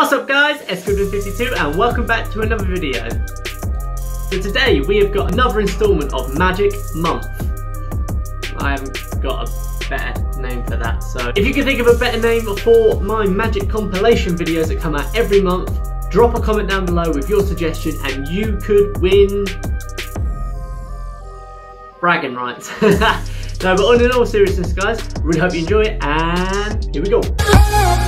What's up guys, SGoodwin52 and welcome back to another video. So today we have got another instalment of Magic Month. I haven't got a better name for that, so if you can think of a better name for my Magic compilation videos that come out every month, drop a comment down below with your suggestion and you could win bragging rights. no, but on in all seriousness guys, really hope you enjoy it and here we go.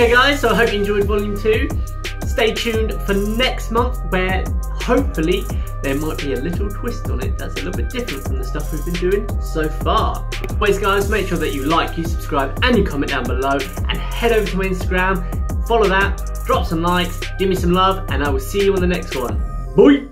Okay guys, so I hope you enjoyed volume 2. Stay tuned for next month where hopefully there might be a little twist on it that's a little bit different from the stuff we've been doing so far. Anyways guys, make sure that you like, you subscribe and you comment down below and head over to my Instagram, follow that, drop some likes, give me some love and I will see you on the next one. Bye!